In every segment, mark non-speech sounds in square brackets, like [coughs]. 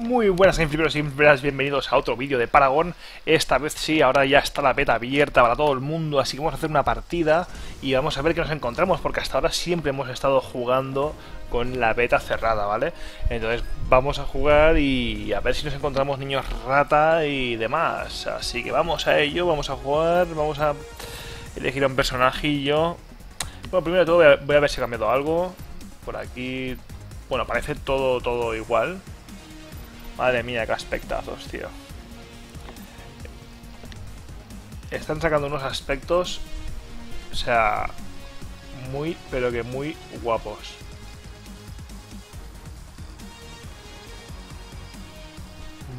Muy buenas infliperos y bienvenidos a otro vídeo de Paragon. Esta vez sí, ahora ya está la beta abierta para todo el mundo Así que vamos a hacer una partida y vamos a ver qué nos encontramos Porque hasta ahora siempre hemos estado jugando con la beta cerrada, ¿vale? Entonces vamos a jugar y a ver si nos encontramos niños rata y demás. Así que vamos a ello, vamos a jugar, vamos a elegir a un personajillo Bueno, primero de todo voy a, ver si he cambiado algo Por aquí... Bueno, parece todo, todo igual Madre mía, qué aspectazos, tío. Están sacando unos aspectos, o sea, muy, pero que muy guapos.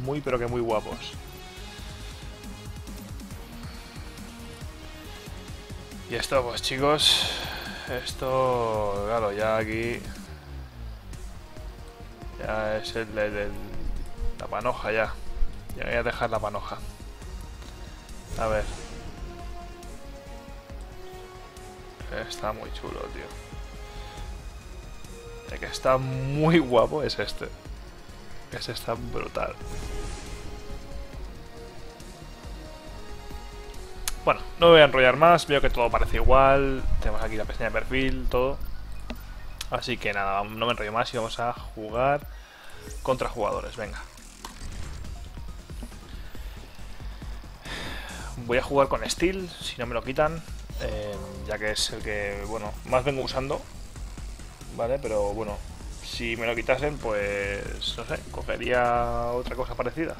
Muy, pero que muy guapos. Y esto, pues chicos, esto, claro, ya aquí... Ya es el, el la panoja ya. Ya voy a dejar la panoja. A ver. Está muy chulo, tío. El que está muy guapo es este. Ese está brutal. Bueno, no voy a enrollar más. Veo que todo parece igual. Tenemos aquí la pestaña de perfil, todo. Así que nada, no me enrollo más y vamos a jugar contra jugadores. Venga. Voy a jugar con Steel, si no me lo quitan, eh, ya que es el que, bueno, más vengo usando, ¿vale? Pero bueno, si me lo quitasen, pues, no sé, cogería otra cosa parecida.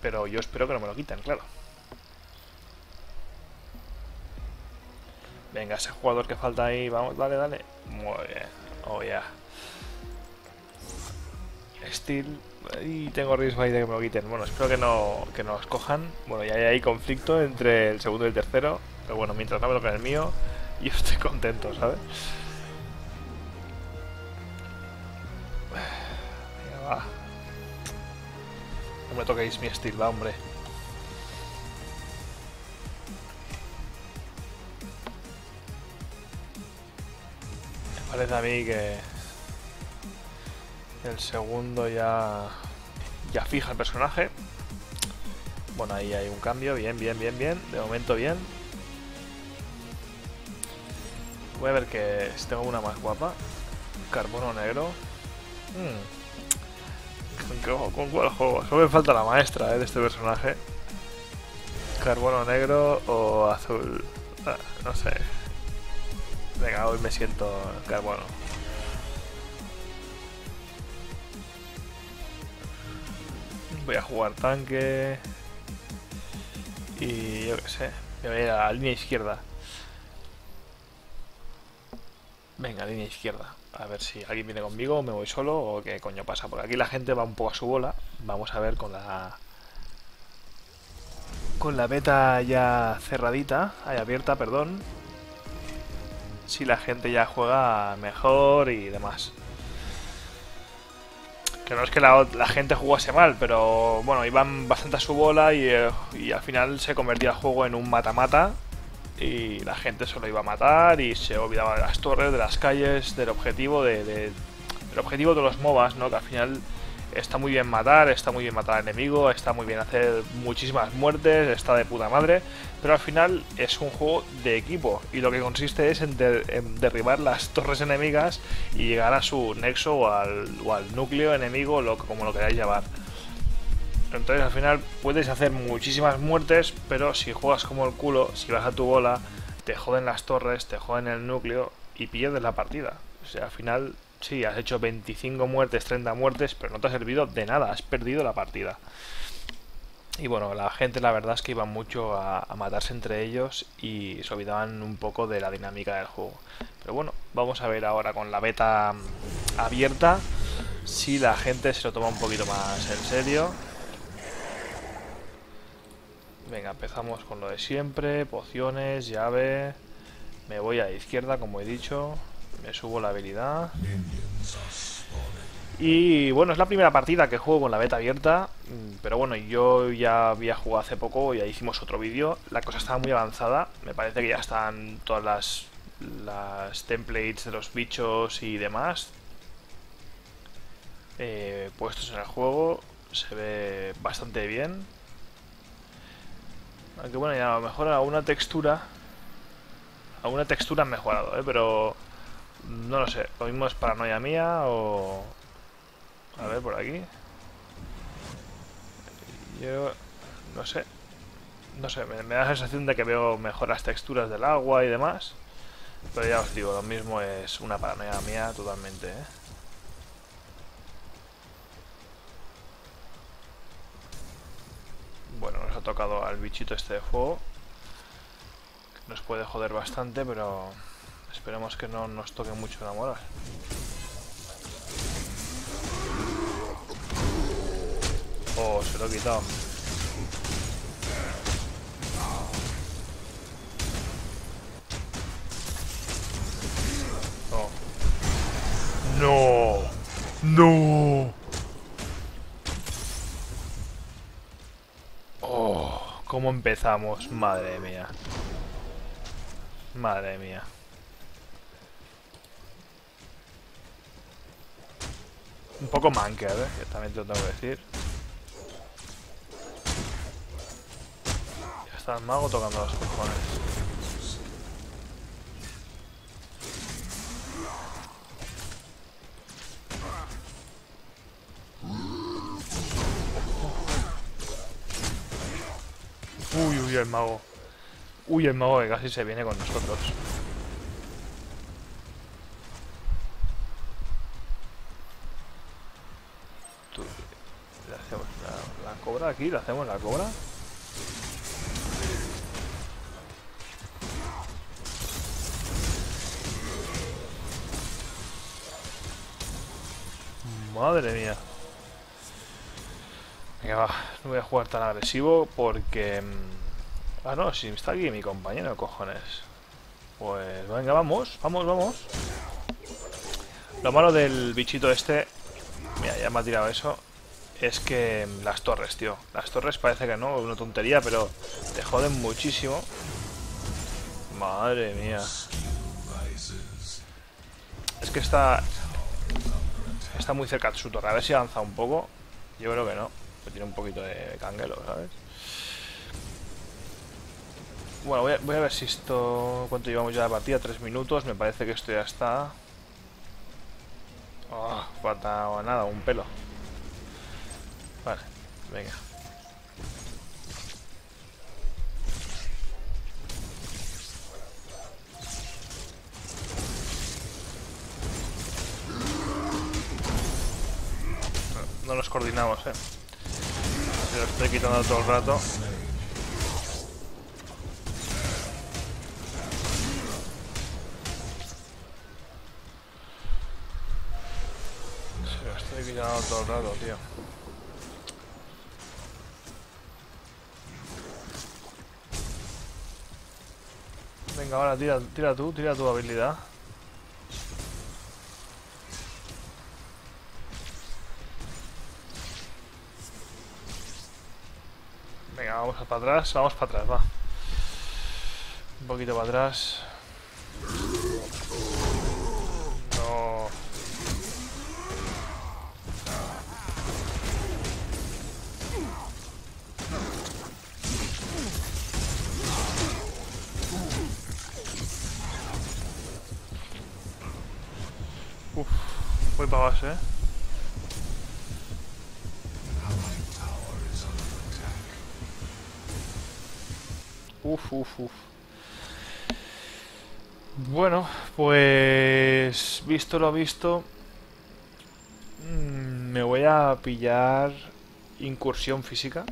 Pero yo espero que no me lo quiten, claro. Venga, ese jugador que falta ahí, vamos, dale, dale. Muy bien, oh ya. Steel, y tengo riesgo ahí de que me lo quiten. Bueno, espero que no, que no cojan. Bueno, ya hay ahí conflicto entre el segundo y el tercero. Pero bueno, mientras no me toquen el mío, yo estoy contento, ¿sabes? Venga, va. No me toquéis mi estilo, va, hombre. Parece a mí que el segundo ya, ya fija el personaje. Bueno, ahí hay un cambio. Bien, bien, bien, bien. De momento bien. Voy a ver que tengo una más guapa. Carbono negro. Hmm. ¿Con, cuál juego? Solo me falta la maestra eh, de este personaje. Carbono negro o azul. Ah, no sé. Venga, hoy me siento carbono. voy a jugar tanque. Y yo qué sé, voy a ir a la línea izquierda. Venga, línea izquierda. A ver si alguien viene conmigo, me voy solo o qué coño pasa. Porque aquí la gente va un poco a su bola. Vamos a ver con la... Con la beta ya cerradita, ahí abierta, perdón. Si la gente ya juega mejor y demás. Que no es que la, gente jugase mal, pero bueno, iban bastante a su bola eh, y, al final se convertía el juego en un mata-mata y la gente solo iba a matar y se olvidaba de las torres, de las calles, del objetivo de, de del objetivo de los MOBAs, ¿no? Que al final está muy bien matar, está muy bien matar al enemigo, está muy bien hacer muchísimas muertes, está de puta madre, pero al final es un juego de equipo y lo que consiste es en, derribar las torres enemigas y llegar a su nexo o al, núcleo enemigo, lo, como lo queráis llamar. Entonces al final puedes hacer muchísimas muertes, pero si juegas como el culo, si vas a tu bola, te joden las torres, te joden el núcleo y pierdes la partida. O sea, al final sí, has hecho 25 muertes, 30 muertes, pero no te ha servido de nada, has perdido la partida. Y bueno, la gente la verdad es que iba mucho a, matarse entre ellos y se olvidaban un poco de la dinámica del juego. Pero bueno, vamos a ver ahora con la beta abierta si la gente se lo toma un poquito más en serio. Venga, empezamos con lo de siempre, pociones, llave. Me voy a la izquierda, como he dicho. Me subo la habilidad. Y bueno, es la primera partida que juego con la beta abierta, mm, pero bueno, yo ya había jugado hace poco, ya hicimos otro vídeo, la cosa estaba muy avanzada, me parece que ya están todas las las templates de los bichos y demás eh, puestos en el juego. Se ve bastante bien. Aunque bueno, ya a lo mejor alguna textura. Alguna textura han mejorado, ¿eh? pero no lo sé. Lo mismo es paranoia mía o. A ver por aquí. Yo no sé. No sé, me, da la sensación de que veo mejor las texturas del agua y demás. Pero ya os digo, lo mismo es una paranoia mía totalmente, ¿eh? Bueno, nos ha tocado al bichito este de fuego. Nos puede joder bastante, pero esperemos que no nos toque mucho la moral. Oh, se lo he quitado. Oh. No. No. Oh, ¿cómo empezamos? Madre mía. Madre mía. Un poco manker, ¿eh? También te lo tengo que decir. está el mago tocando los cojones. Uy, uy, el mago. Uy, el mago que casi se viene con nosotros. ¿Le hacemos aquí? ¿Le hacemos la cobra? Madre mía. Venga, va. No voy a jugar tan agresivo porque... Mm, ah, no, si está aquí mi compañero, cojones. Pues venga, vamos, vamos, vamos. Lo malo del bichito este... Mira, ya me ha tirado eso. Es que las torres, tío. Las torres parece que no, una tontería, pero te joden muchísimo. Madre mía. Es que está está muy cerca de su torre. A ver si avanza un poco. Yo creo que no. Tiene un poquito de canguelo, ¿sabes? Bueno, voy a, ver si esto... ¿Cuánto llevamos ya de partida? Tres minutos. Me parece que esto ya está... Oh, falta nada, un pelo. Vale, venga. no nos coordinamos, eh. Se lo estoy quitando todo el rato. Se lo estoy quitando todo el rato, tío. Venga, ahora tira, tira tú, tira tu habilidad. vamos para atrás, vamos para atrás, va. Un poquito para atrás. Visto lo visto, mm, me voy a pillar incursión física.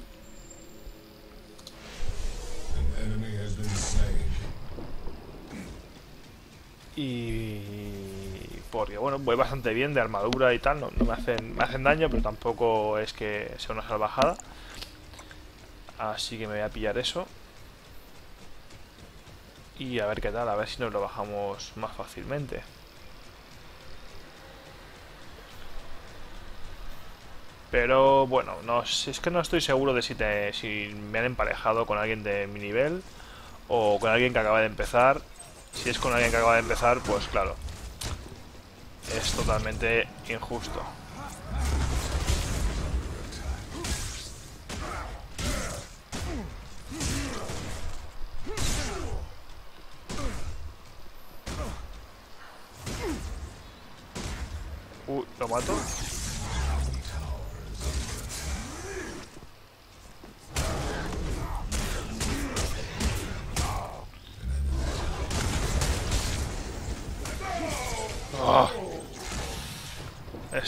Y porque bueno, voy bastante bien de armadura y tal, no, me, hacen, me hacen daño, pero tampoco es que sea una salvajada. Así que me voy a pillar eso. Y a ver qué tal, a ver si nos lo bajamos más fácilmente. Pero bueno, no, es que no estoy seguro de si, te, si me han emparejado con alguien de mi nivel o con alguien que acaba de empezar. Si es con alguien que acaba de empezar, pues claro. Es totalmente injusto. Uy, lo mato.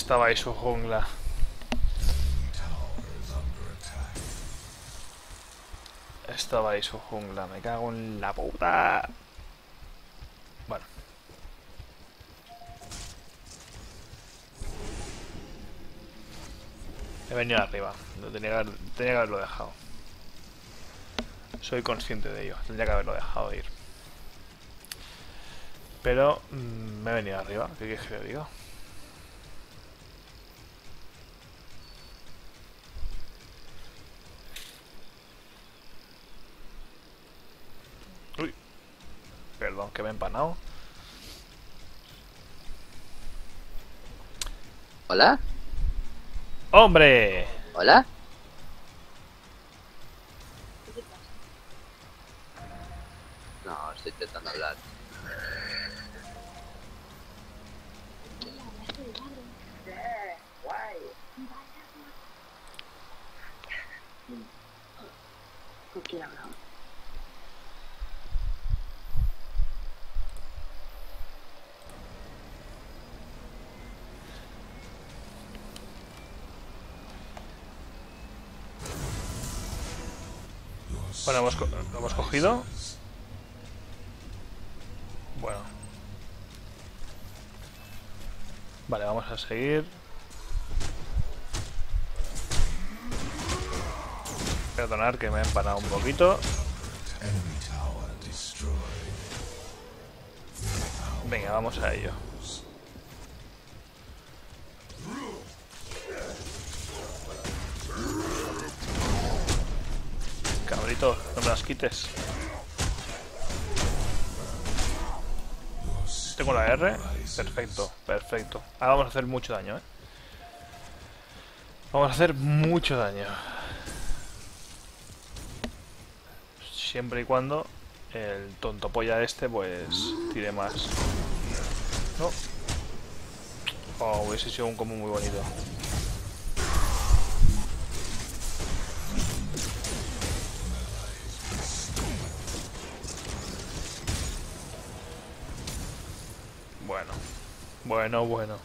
Estaba su jungla. Estaba su jungla. Me cago en la puta. Bueno. He venido arriba. Tenía que haberlo dejado. Soy consciente de ello. Tendría que haberlo dejado ir. Pero mm, me he venido arriba. ¿Qué quieres que le diga? Perdón, que me he empanado. ¿Hola? ¡Hombre! ¿Hola? No, estoy intentando hablar. ¿Con quién? Bueno, hemos ¿lo hemos cogido? Bueno. Vale, vamos a seguir. Perdonar que me he empanado un poquito. Venga, vamos a ello. No me las quites. Tengo la R. Perfecto, perfecto. Ahora vamos a hacer mucho daño, ¿eh? Vamos a hacer mucho daño. Siempre y cuando el tonto polla este, pues, tire más. No. Oh, hubiese sido un combo muy bonito. Bueno, bueno.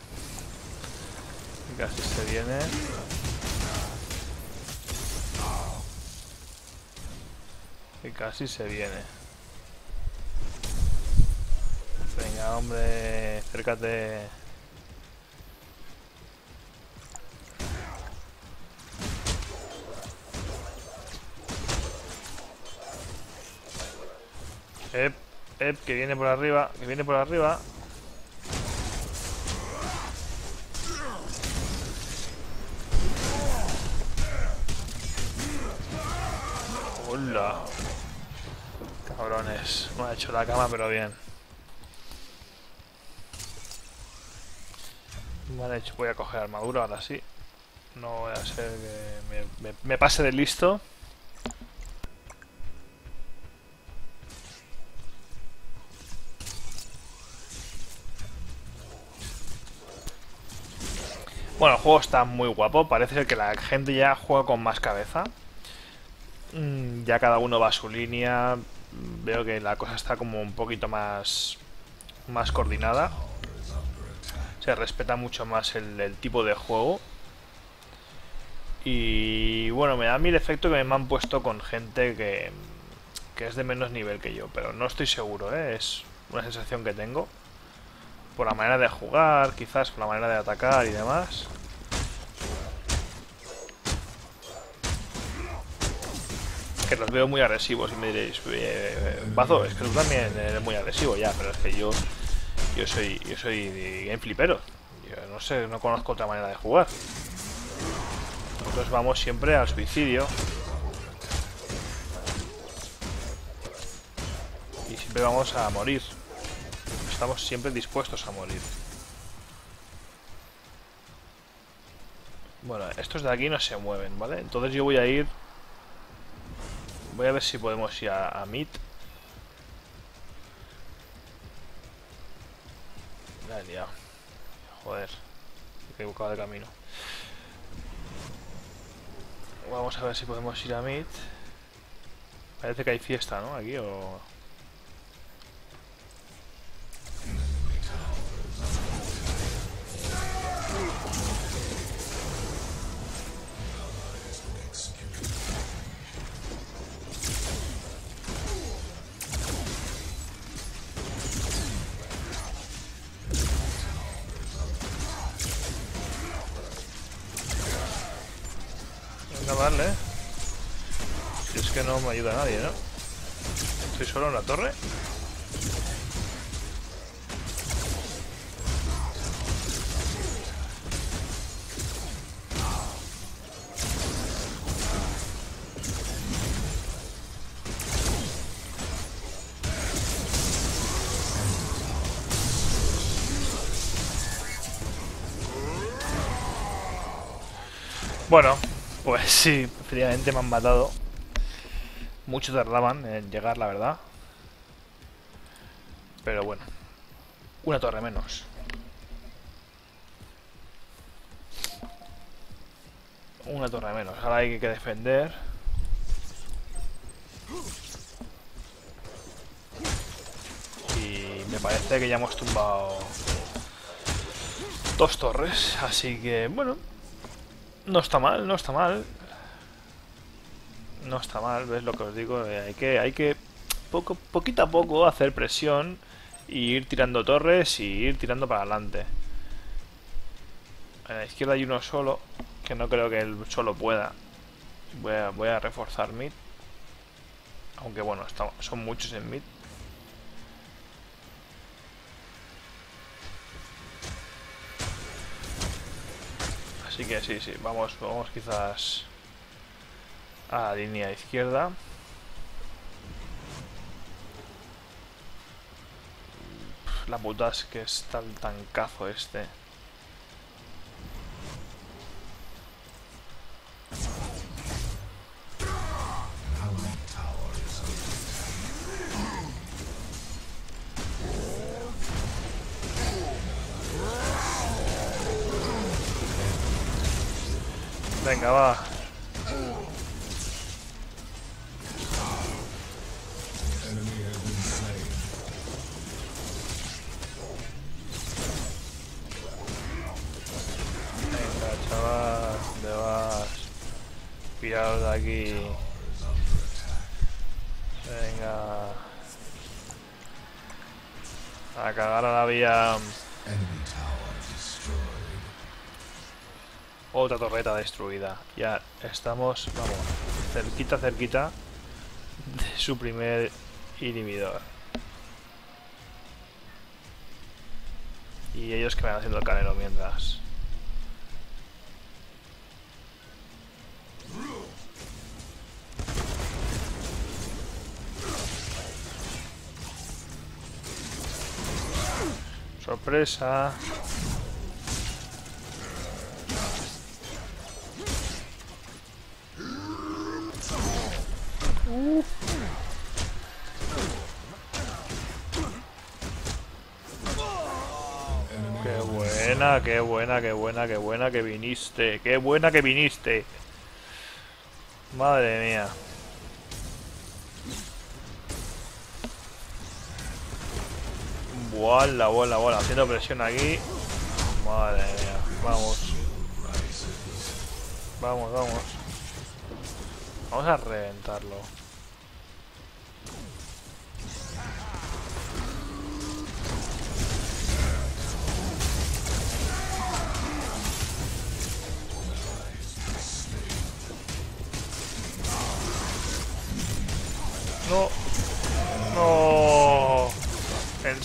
Casi se viene. Y casi se viene. Venga, hombre, acércate. Ep, ep, que viene por arriba, que viene por arriba. Hecho la cama, pero bien. Vale, voy a coger armadura ahora sí. No voy a ser que me, me- me pase de listo. Bueno, el juego está muy guapo. Parece ser que la gente ya juega con más cabeza. Mm, Ya cada uno va a su línea. Veo que la cosa está como un poquito más, más coordinada. Se respeta mucho más el, el tipo de juego. Y bueno, me da a mí el efecto que me han puesto con gente que, que es de menos nivel que yo. Pero no estoy seguro, ¿eh? es una sensación que tengo. Por la manera de jugar, quizás por la manera de atacar y demás. Los veo muy agresivos y me diréis, eh, Bazo, es que tú también eres muy agresivo ya, pero es que yo yo soy yo soy game flipero. Yo no sé, no conozco otra manera de jugar. Nosotros vamos siempre al suicidio. Y siempre vamos a morir. estamos siempre dispuestos a morir. Bueno, estos de aquí no se mueven, ¿vale? Entonces yo voy a ir... Voy a ver si podemos ir a, a Meet. La. Joder. Me he equivocado de camino. Vamos a ver si podemos ir a Meet. Parece que hay fiesta, ¿no? Aquí o... Si es que no me ayuda nadie, ¿no? Estoy solo en la torre. Bueno, [laughs] sí, efectivamente me han matado. Mucho tardaban en llegar, la verdad. Pero bueno. Una torre menos. Una torre menos. Ahora hay que defender. Y me parece que ya hemos tumbado dos torres. Así que, bueno, no está mal, no está mal. No está mal, ¿ves lo que os digo? Eh, hay que, hay que poco, poquito a poco hacer presión y ir tirando torres y ir tirando para adelante. A la izquierda hay uno solo, que no creo que él solo pueda. Voy a, voy a reforzar mid. Aunque bueno, son muchos en mid. Así que sí, sí, vamos, vamos quizás a la línea izquierda. La puta es que está el tancazo este. Venga, destruida. Ya estamos, vamos, cerquita, cerquita de su primer inhibidor. Y ellos que van haciendo el canelo mientras. Sorpresa. Buena, qué buena, qué buena, qué buena que viniste. Qué buena que viniste. Madre mía. Bola, bola, bola. Haciendo presión aquí. Madre mía. Vamos. Vamos, vamos. Vamos a reventarlo.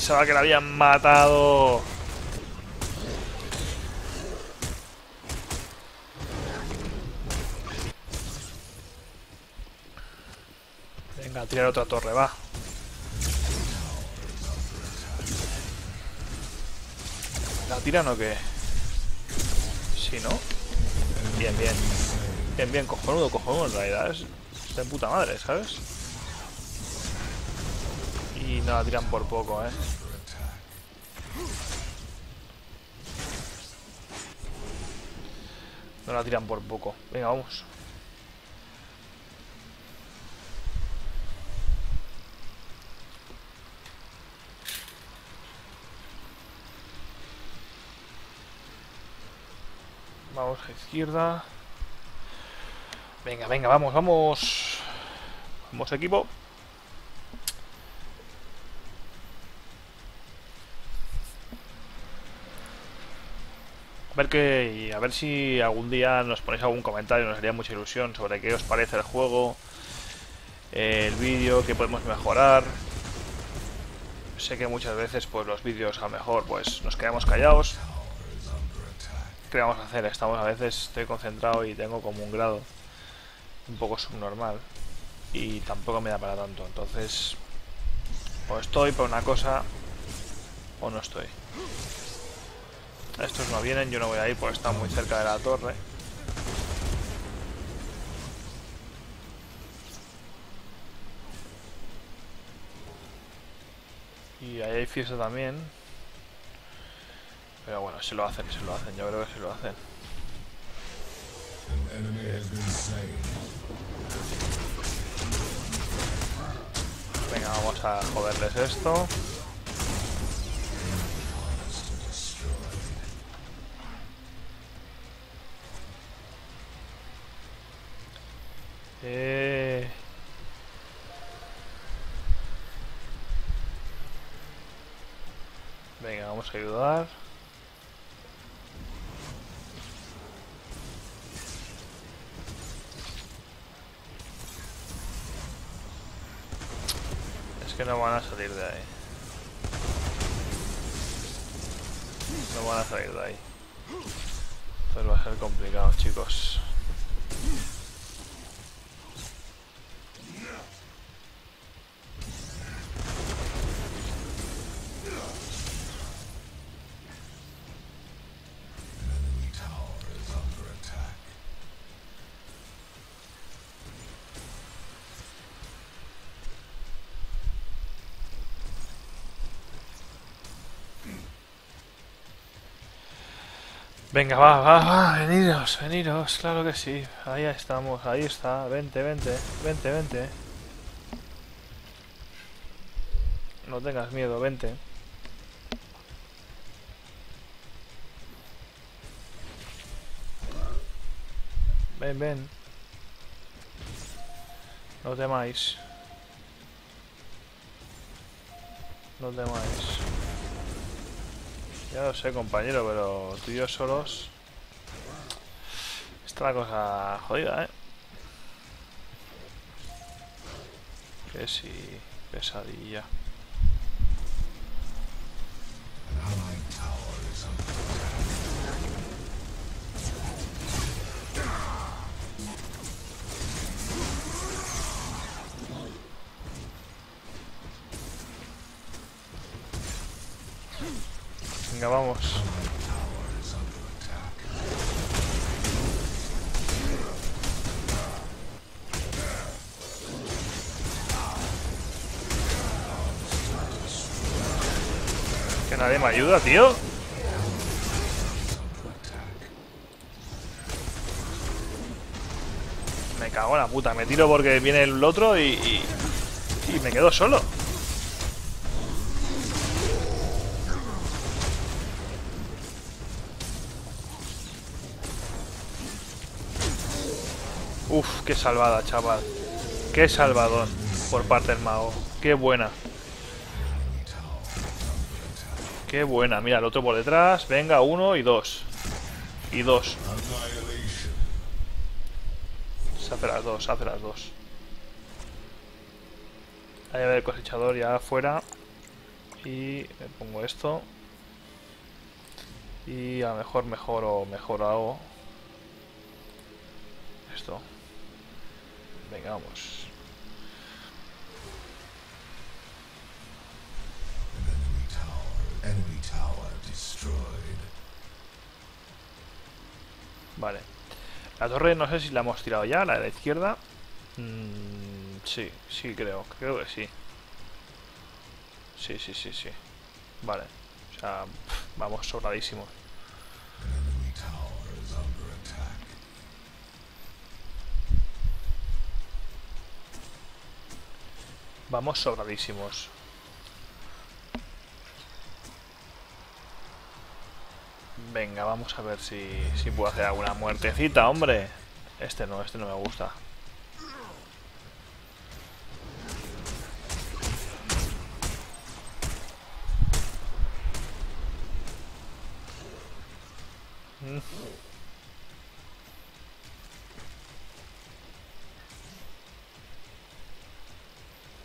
Pensaba que la habían matado. Venga, tirar otra torre, va. ¿La tiran o qué? Sí, ¿no? Bien, bien. Bien, bien, cojonudo, cojonudo. En realidad es de puta madre, ¿sabes? Y no la tiran por poco, ¿eh? No la tiran por poco. Venga, vamos. Vamos a izquierda. Venga, venga, vamos, vamos. Vamos, equipo. Ver que a ver si algún día nos ponéis algún comentario, nos haría mucha ilusión sobre qué os parece el juego, el vídeo, qué podemos mejorar. Sé que muchas veces pues los vídeos a lo mejor pues nos quedamos callados. ¿Qué vamos a hacer? Estamos a veces estoy concentrado y tengo como un grado un poco subnormal y tampoco me da para tanto. Entonces, o estoy por una cosa o no estoy. Estos no vienen, yo no voy a ir porque está muy cerca de la torre. Y ahí hay fiesta también. Pero bueno, se lo hacen, se lo hacen, yo creo que se lo hacen. Venga, vamos a joderles esto. Eh... Venga, vamos a ayudar. Es que no van a salir de ahí. No van a salir de ahí. Entonces va a ser complicado, chicos. Venga, va, va, va, veniros, veniros, claro que sí. Ahí estamos, ahí está, vente, vente, vente, vente. No tengas miedo, vente. Ven, ven. No temáis. No temáis. Ya lo sé, compañero, pero tú y yo solos... Está la cosa jodida, ¿eh? Que sí, pesadilla. Vamos. Que nadie me ayuda, tío. Me cago en la puta. Me tiro porque viene el otro y, y me quedo solo. Qué salvada, chaval. Qué salvadón por parte del mago. Qué buena. Qué buena. Mira, el otro por detrás. Venga, uno y dos. Y dos. Se hace las dos, se hace las dos. Ahí va el cosechador ya afuera. Y me pongo esto. Y a lo mejor mejoro, mejorado esto. Venga, vamos. Destroyed. Vale. La torre no sé si la hemos tirado ya, la de la izquierda. Mm, sí, sí creo, creo que sí. Sí, sí, sí, sí. Vale. O sea, vamos sobradísimos. Vamos sobradísimos. Venga, vamos a ver si, si puedo hacer alguna muertecita, hombre. Este no, este no me gusta. Mm.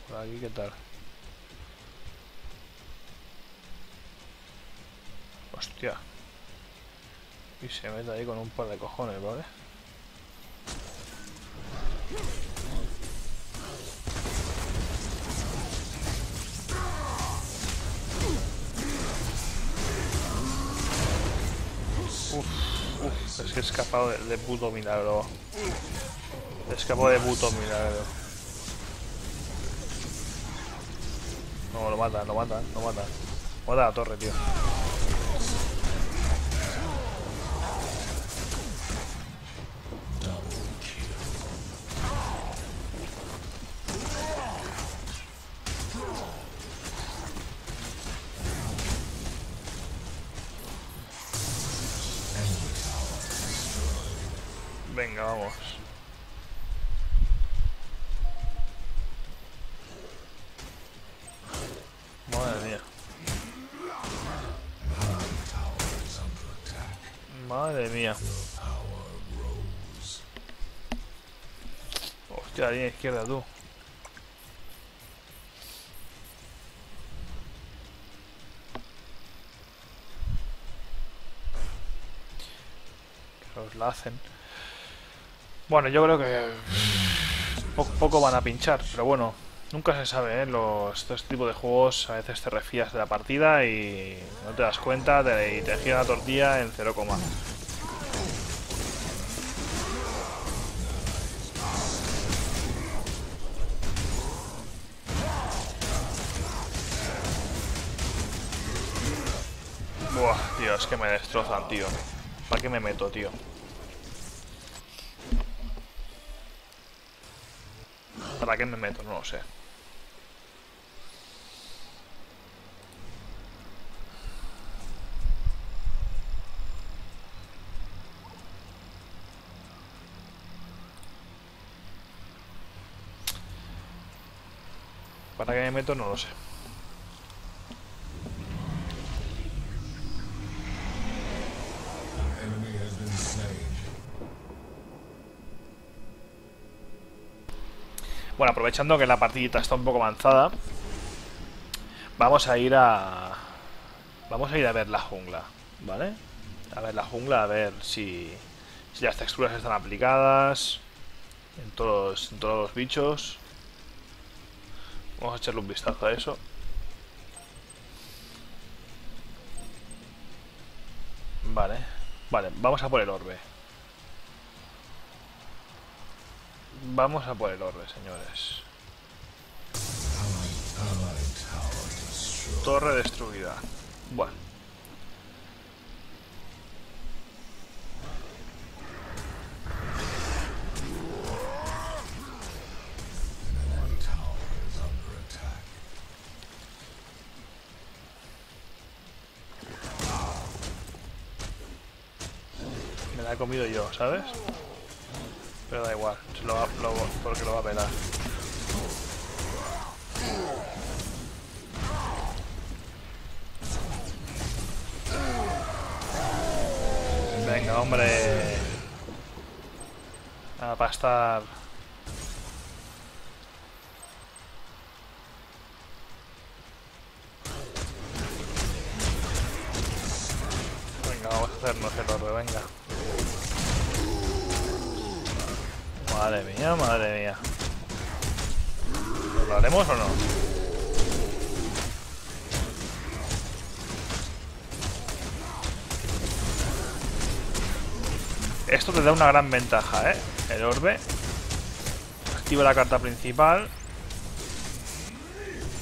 Por aquí, ¿qué tal? Hostia. Mete ahí con un par de cojones, ¿vale? Uf, uf, es que he escapado de, de puto milagro. He escapado de puto milagro. No, lo mata, lo mata, lo mata. Mata la torre, tío. Línea izquierda, tú. Que la hacen. Bueno, yo creo que poco, poco van a pinchar, pero bueno, nunca se sabe, ¿eh? Los, estos tipos de juegos a veces te refías de la partida y no te das cuenta y te gira la tortilla en 0, me destrozan, tío. ¿Para qué me meto, tío? ¿Para qué me meto? No lo sé. ¿Para qué me meto? No lo sé. enemy has been slain. Bueno, aprovechando que la partidita está un poco avanzada, vamos a ir a... Vamos a ir a ver la jungla, ¿vale? A ver la jungla, a ver si, si las texturas están aplicadas en todos, en todos los bichos. Vamos a echarle un vistazo a eso. Vale, vale, vamos a por el orbe. Vamos a por el orbe, señores. Torre destruida. Bueno. Me la he comido yo, ¿sabes? Pero da igual, se lo va, lo- porque lo va a pelar. Venga, hombre. A pastar. Venga, vamos a hacernos el orbe, venga. Madre mía, madre mía. ¿Lo haremos o no? esto te da una gran ventaja, ¿eh? El orbe. Activa la carta principal.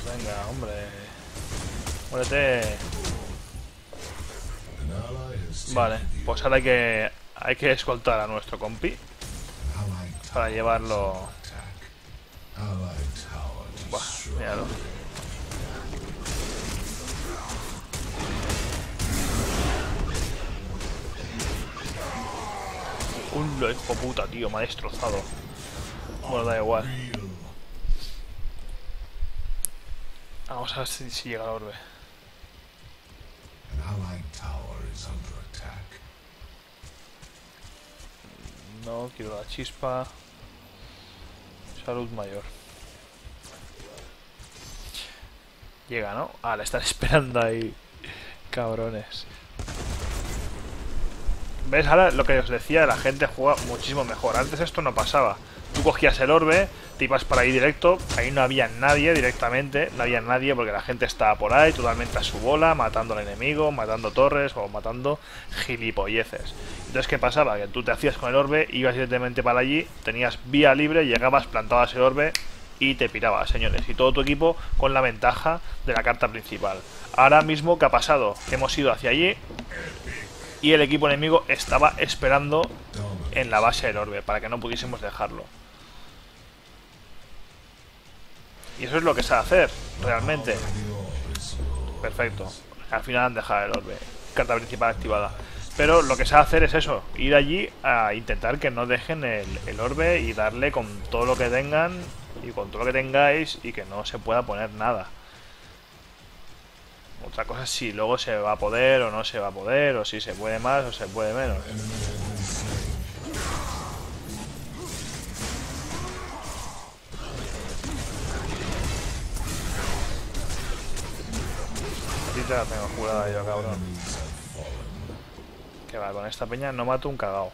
Venga, hombre. Muérete. Vale, pues ahora hay que hay que escoltar a nuestro compi para llevarlo. Buah, míralo. Un hijo puta, tío, me ha destrozado. Bueno, da igual. Vamos a ver si, si llega el orbe. No, quiero la chispa. Salud mayor. Llega, ¿no? Ah, la están [laughs] esperando ahí. Cabrones. ¿Ves? Ahora lo que os decía, la gente juega muchísimo mejor. Antes esto no pasaba. Tú cogías el orbe, te ibas para ahí directo, ahí no había nadie directamente, no había nadie porque la gente estaba por ahí totalmente a su bola, matando al enemigo, matando torres o matando gilipolleces. Entonces, ¿qué pasaba? Que tú te hacías con el orbe, ibas directamente para allí, tenías vía libre, llegabas, plantabas el orbe y te pirabas, señores. Y todo tu equipo con la ventaja de la carta principal. Ahora mismo, ¿qué ha pasado? Que hemos ido hacia allí y el equipo enemigo estaba esperando en la base del orbe para que no pudiésemos dejarlo. Y eso es lo que sabe hacer, realmente. Perfecto. Al final han dejado el orbe. Carta principal activada. Pero lo que sabe hacer es eso, ir allí a intentar que no dejen el, el, orbe y darle con todo lo que tengan y con todo lo que tengáis y que no se pueda poner nada. Otra cosa es si luego se va a poder o no se va a poder, o si se puede más o se puede menos. Ahorita la tengo jurada yo, cabrón. Que va, con esta peña no mato un cagao.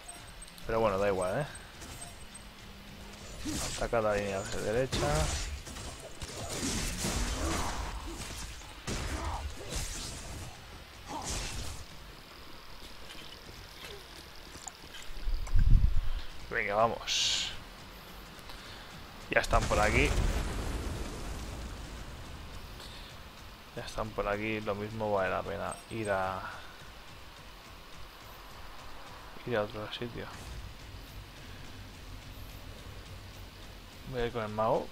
Pero bueno, da igual, ¿eh? Ataca la línea hacia derecha. Venga, vamos. Ya están por aquí. Ya están por aquí. Lo mismo vale la pena ir a... Ir a otro sitio. Voy a ir con el mago.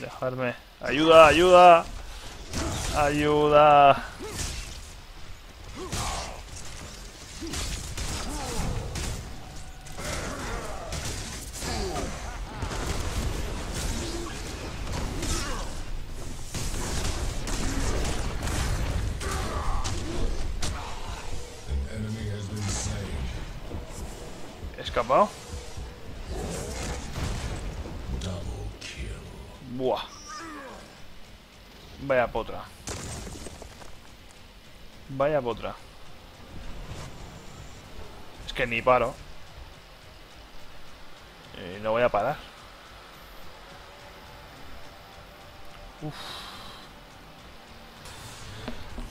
Dejarme. ¡Ayuda, ayuda! ¡Ayuda! Potra. Es que ni paro. Y no voy a parar. Uf.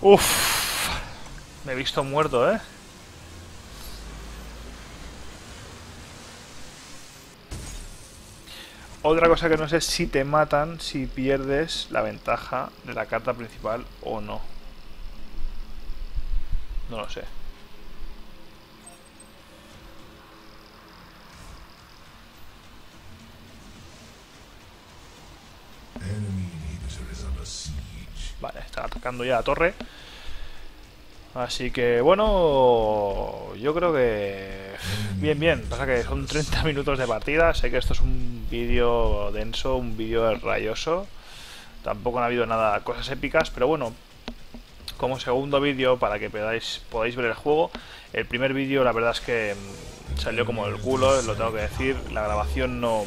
Uf. Me he visto muerto, ¿eh? Otra cosa que no sé si te matan si pierdes la ventaja de la carta principal o no. No lo sé. Vale, está atacando ya a torre. Así que bueno, yo creo que bien, bien. Pasa que son 30 minutos de partida. Sé que esto es un vídeo denso, un vídeo rayoso. Tampoco ha habido nada, cosas épicas, pero bueno, como segundo vídeo para que podáis, podáis ver el juego. El primer vídeo, la verdad es que salió como el culo, lo tengo que decir. La grabación no,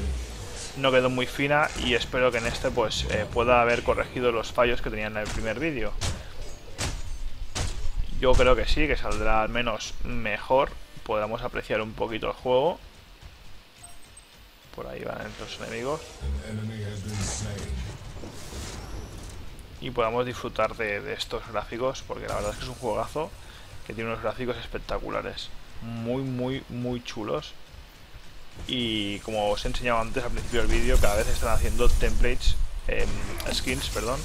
no quedó muy fina y espero que en este pues eh, pueda haber corregido los fallos que tenía en el primer vídeo. Yo creo que sí, que saldrá al menos mejor. Podamos apreciar un poquito el juego. Por ahí van los enemigos. Y podamos disfrutar de, estos gráficos, porque la verdad es que es un juegazo que tiene unos gráficos espectaculares. Muy, muy, muy chulos. Y como os he enseñado antes al principio del vídeo, cada vez están haciendo templates, em, skins, perdón,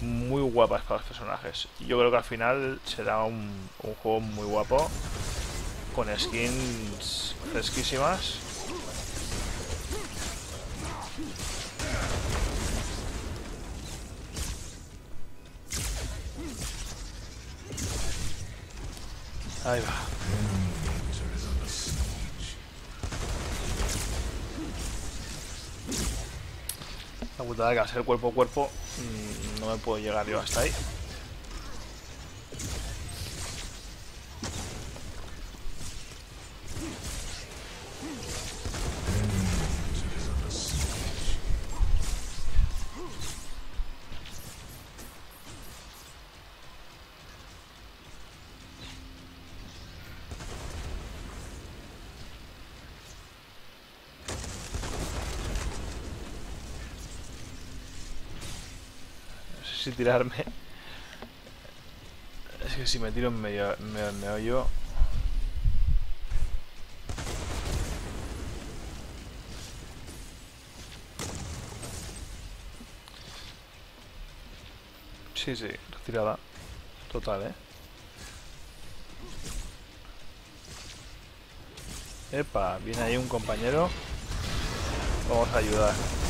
muy guapas para los personajes. Yo creo que al final será un, un juego muy guapo, con skins fresquísimas. Ahí va. La putada que al ser cuerpo a cuerpo mmm, no me puedo llegar yo hasta ahí. Tirarme. Es que si me tiro en medio, me, me. Sí, sí, retirada. Total, ¿eh? Epa, viene ahí un compañero. Vamos a ayudar.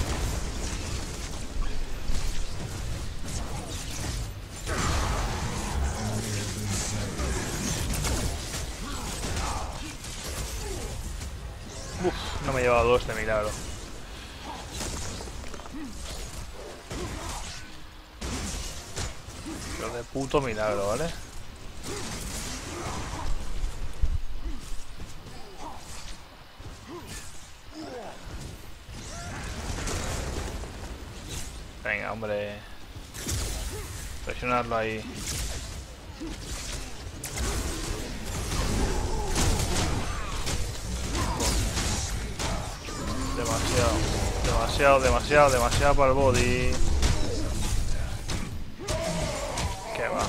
Uf, no me he llevado dos de milagro. Pero de puto milagro, ¿vale? Venga, hombre. Presionarlo ahí. Demasiado, demasiado, demasiado, para el body. Que va.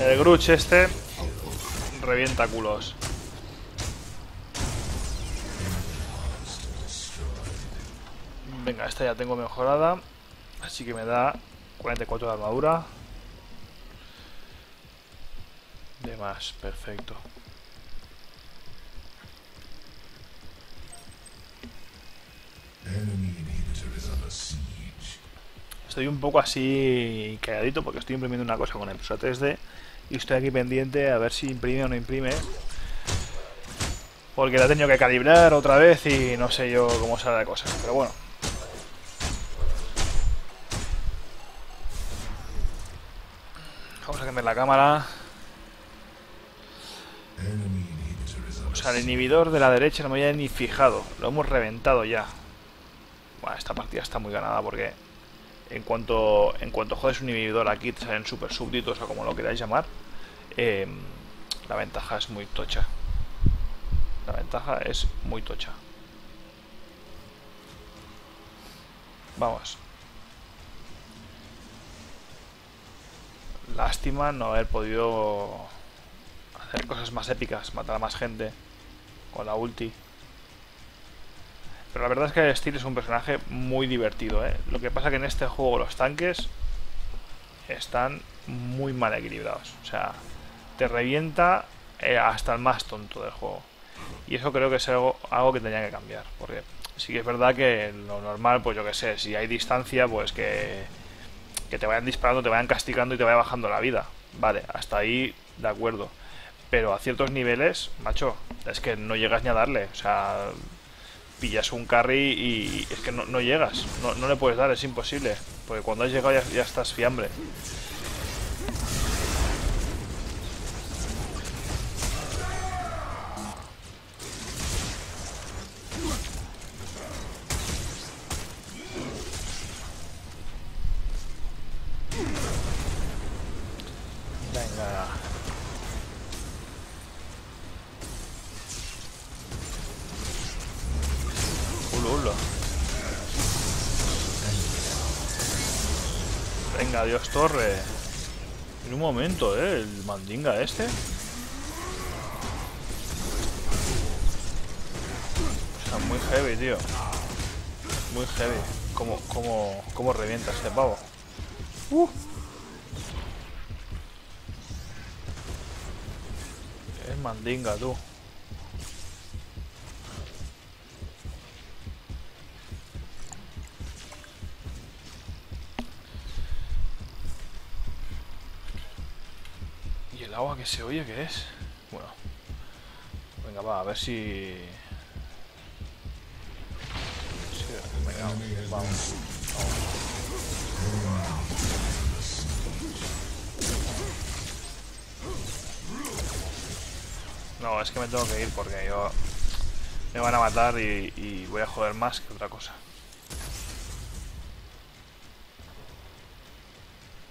El Gruch este revienta culos. Venga, esta ya tengo mejorada. Así que me da 44 de armadura. De más, perfecto. Estoy un poco así calladito porque estoy imprimiendo una cosa con impresora 3D y estoy aquí pendiente a ver si imprime o no imprime. Porque la he tenido que calibrar otra vez y no sé yo cómo sale la cosa. Pero bueno. Vamos a cambiar la cámara. O sea, el inhibidor de la derecha no me había ni fijado. Lo hemos reventado ya. Bueno, esta partida está muy ganada porque en cuanto en cuanto jodes un inhibidor aquí te salen super súbditos o como lo queráis llamar. Eh, la ventaja es muy tocha. La ventaja es muy tocha. Vamos. Lástima no haber podido hacer cosas más épicas, matar a más gente con la ulti. La verdad es que Steel es un personaje muy divertido, ¿eh? Lo que pasa que en este juego los tanques están muy mal equilibrados. O sea, te revienta eh, hasta el más tonto del juego. Y eso creo que es algo, algo que tenía que cambiar. Porque sí que es verdad que lo normal, pues yo que sé, si hay distancia, pues que, que te vayan disparando, te vayan castigando y te vaya bajando la vida. Vale, hasta ahí de acuerdo. Pero a ciertos niveles, macho, es que no llegas ni a darle. O sea, pillas un carry y es que no, llegas, no, le puedes dar, es imposible, porque cuando has llegado ya estás fiambre. Venga. Dios torre. En un momento, ¿eh? El mandinga este. Está muy heavy, tío. Muy heavy. ¿Cómo, cómo, cómo revienta este pavo? Uh. Es mandinga, tú. Que se oye qué es? Bueno. Venga, va, a ver si... si- venga, vamos. No, es que me tengo que ir porque yo... Me van a matar y, y voy a joder más que otra cosa.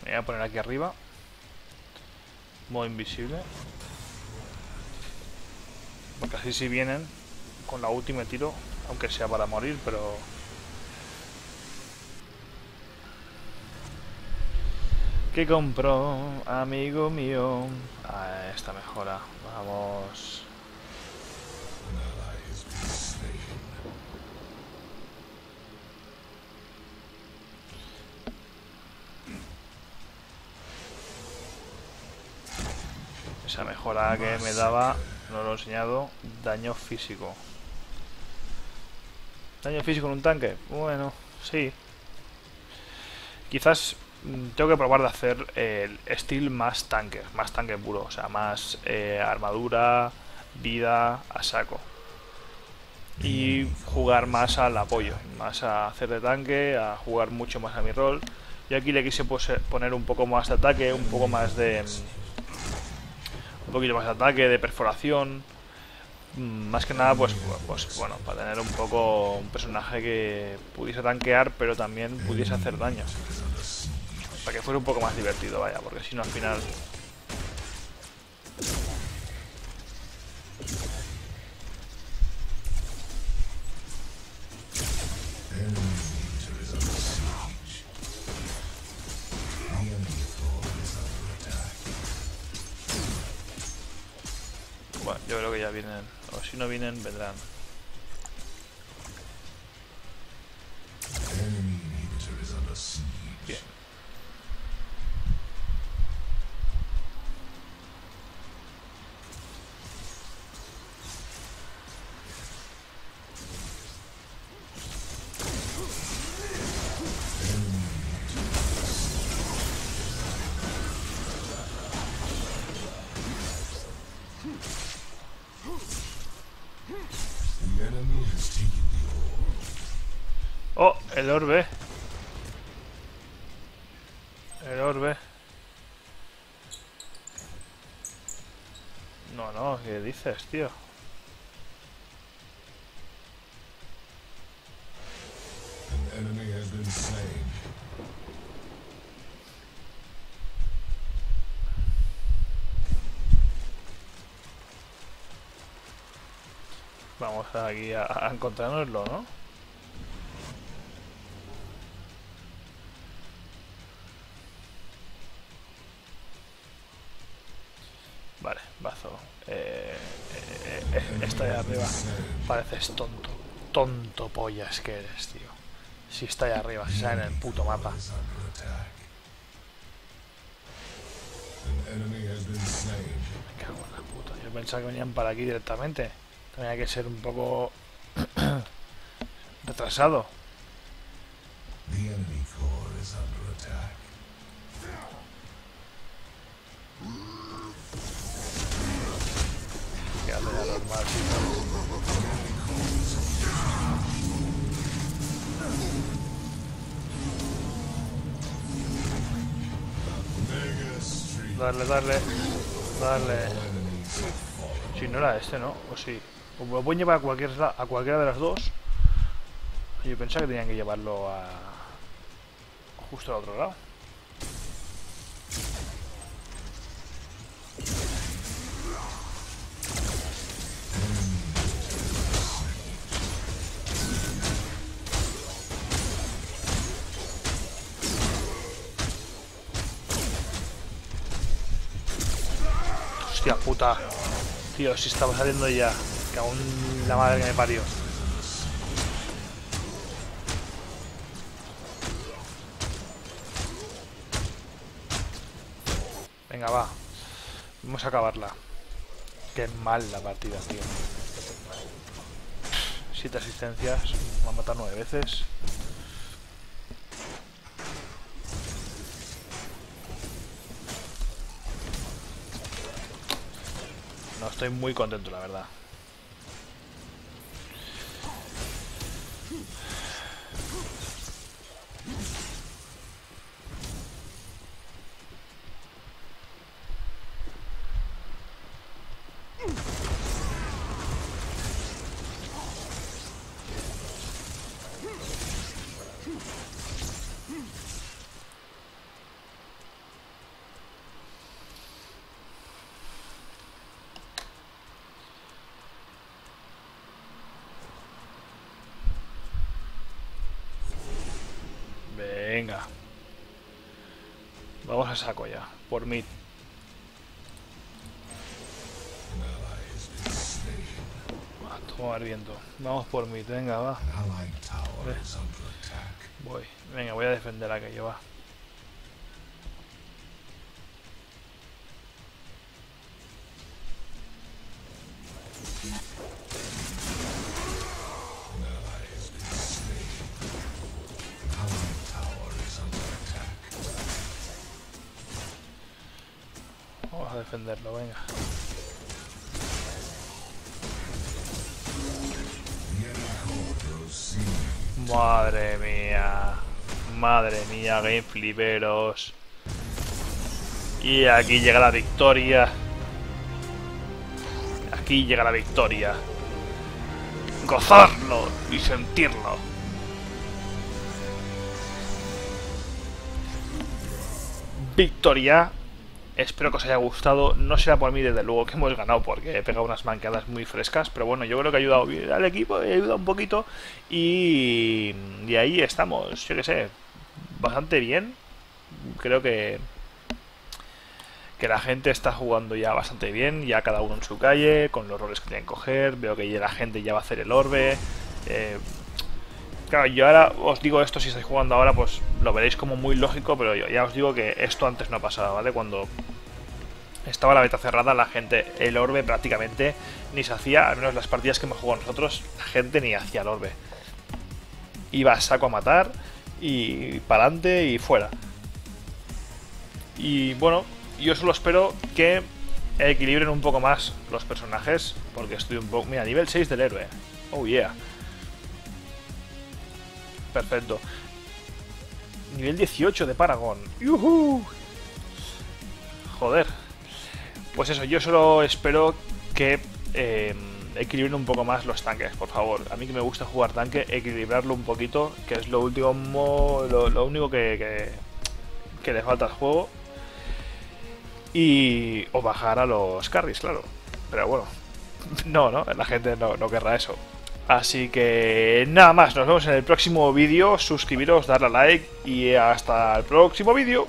Me voy a poner aquí arriba. Modo invisible. Porque así si vienen con la última tiro, aunque sea para morir, pero... ¿Qué compró, amigo mío? Ah, esta mejora. Vamos. Esa mejora que me daba, no lo he enseñado, daño físico. ¿Daño físico en un tanque? Bueno, sí. Quizás mm, tengo que probar de hacer el steel más tanque, más tanque puro, o sea, más eh, armadura, vida a saco. Y jugar más al apoyo, más a hacer de tanque, a jugar mucho más a mi rol. Y aquí le quise poner un poco más de ataque, un poco más de... un poquito más de ataque, de perforación. Mm, Más que nada, pues, pues bueno, para tener un poco un personaje que pudiese tanquear, pero también pudiese hacer daño. Para que fuera un poco más divertido, vaya, porque si no al final... o si no vienen, vendrán. El orbe. El orbe. No, no, ¿qué dices, tío? Vamos aquí a, encontrárnoslo, ¿no? Pareces tonto. Tonto pollas que eres, tío. Si está ahí arriba, si sale en el puto mapa. Me cago en la puta. Yo pensaba que venían para aquí directamente. Tenía que ser un poco [coughs] retrasado. Darle, darle, darle. Si no era este, ¿no? O sí. O lo pueden llevar a, cualquier, a cualquiera de las dos. Yo pensaba que tenían que llevarlo a... Justo al otro lado. Tío, si estamos saliendo ya. Que aún la madre que me parió. Venga, va. Vamos a acabarla. Qué mal la partida, tío. Siete asistencias. Me ha matado nueve veces. Estoy muy contento, la verdad. Venga. Vamos a saco ya. Por mí. Ah, el viento. Vamos por mí. Venga, va. Voy. Venga, voy a defender aquello, va. Game fliperos. Y aquí llega la victoria. Aquí llega la victoria. Gozarlo y sentirlo. Victoria. Espero que os haya gustado. No será por mí, desde luego, que hemos ganado, porque he pegado unas manqueadas muy frescas. Pero bueno, yo creo que ha ayudado bien al equipo, he ayudado un poquito. Y, y ahí estamos, yo qué sé, bastante bien. Creo que, que la gente está jugando ya bastante bien, ya cada uno en su calle, con los roles que tienen que coger. Veo que ya la gente ya va a hacer el orbe. Eh, Claro, yo ahora os digo esto, si estáis jugando ahora, pues lo veréis como muy lógico, pero yo ya os digo que esto antes no pasaba, ¿vale? Cuando estaba la beta cerrada, la gente, el orbe prácticamente ni se hacía, al menos las partidas que hemos jugado nosotros, la gente ni hacía el orbe. Iba a saco a matar y para adelante y fuera. Y bueno, yo solo espero que equilibren un poco más los personajes, porque estoy un poco... Mira, nivel 6 del héroe. Oh yeah. Perfecto. Nivel 18 de Paragon. ¡Yuhu! Joder. Pues eso, yo solo espero que eh, equilibren un poco más los tanques, por favor. A mí que me gusta jugar tanque, equilibrarlo un poquito, que es lo último, lo, lo único que, que, le falta al juego. Y... o bajar a los carries, claro. Pero bueno, [laughs] no, no, la gente no, no querrá eso. Así que nada más, nos vemos en el próximo vídeo, suscribiros, darle a like y hasta el próximo vídeo.